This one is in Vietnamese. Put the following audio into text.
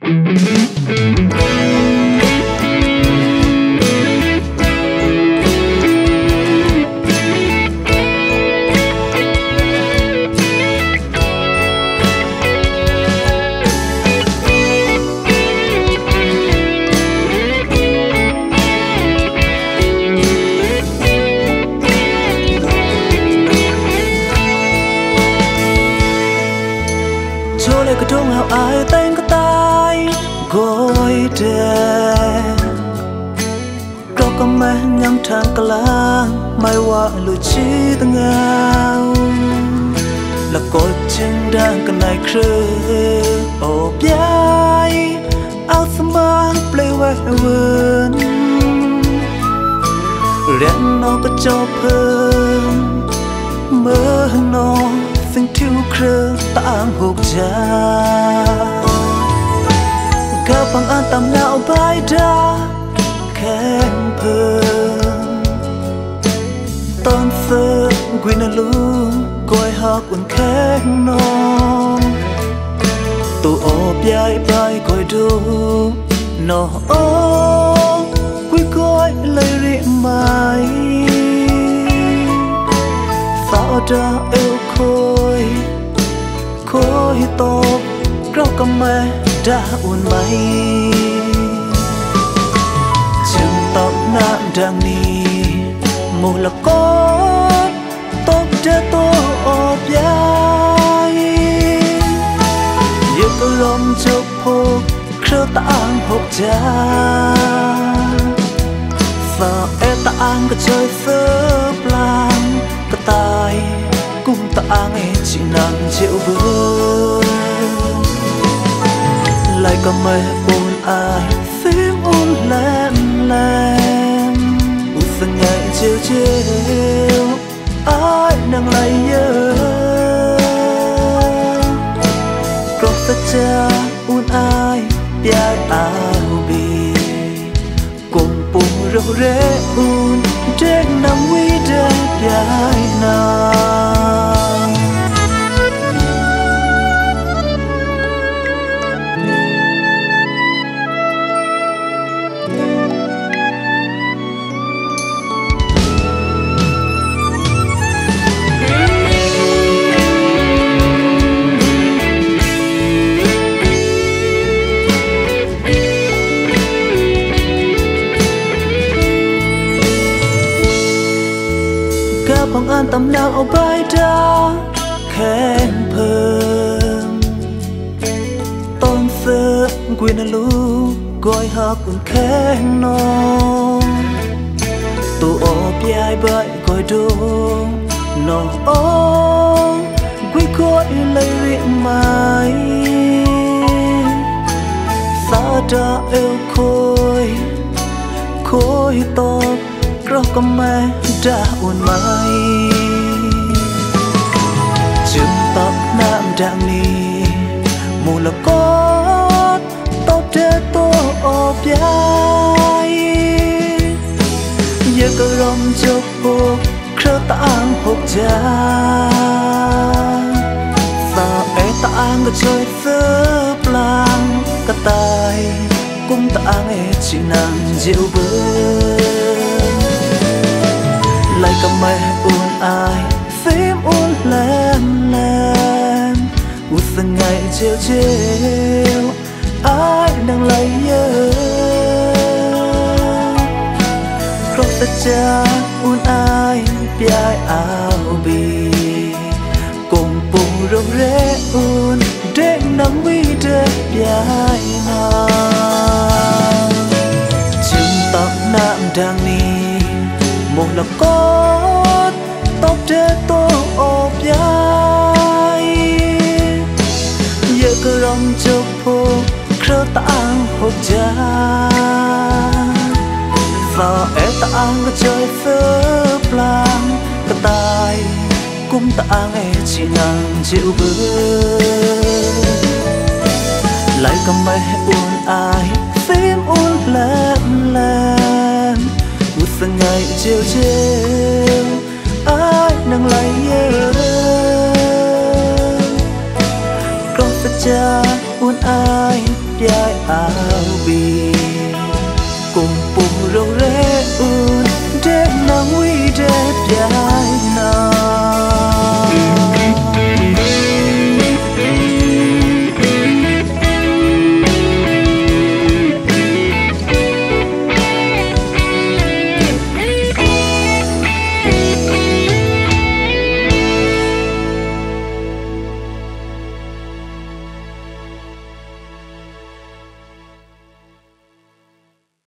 cái គយទេក៏កុំមិនញ៉ាំខាងក្លាងមិនว่าលុជីតងៅលកូតជាងដាងកណៃគ្រឺអូប្យាយអោស្មាន play with the wind រានអកចោភើមើលណោ think to គ្រឺតាមហុកចា 더 방안 땀나 오바이다 캠프 던스 귀나루 coi học quần khét non tụ ô bài bài coi đu nó ô quý coi lời rị mãi sao ra yêu khôi khôi tộc rau cầm mẹ đã uốn bay. Chừng tóc nạn đang ni mù là có tốt để tô ốp yai yêu cơ rong chụp hộp khơ tang hộp cha. Sao e tang cái chơi sớp lang cái tai cũng tang e chỉ nàng chịu bước lại mây ôn ai phím ôn lem lem. U phần ngày chiều chiều ai nàng lại nhớ? Rốt ta cha ôn ai biai ao bi cùng bùng râu rễ ôn trên nằm quý đê biai nào. Cả tầm an tâm bay ra, khen phơm tôn sơ quyền lu gọi hạ cũng khen non tu ô biai bay gọi đô nó ô quy gọi lấy riêng mai xa ra yêu khôi khôi tốt rõ đã uốn mai. Chừng tóc nam đang ni mù là có tốt để tô ô biai giờ cơ rong chụp buộc khơ tang hộp cha sao e tang có chơi sớp lang cả tai cũng tang e chỉ nàng dịu chiều, ai đang lấy nhớ rồi ta cha un ai biai ao bi cùng bùng rộng rễ un để nắng mi để biai nàng. Chừng tóc nam đang ni một là có tóc để tô ốp yai rong chụp ta khơ tang hộp cha và e tang cái chơi sớp lang cái tai cũng tang e chỉ nàng chịu bước lại cầm mây uốn ai phím uốn lem lem. Một phần ngày chiều chiều, ai nâng lại nhớ con phải cha ai piai ai.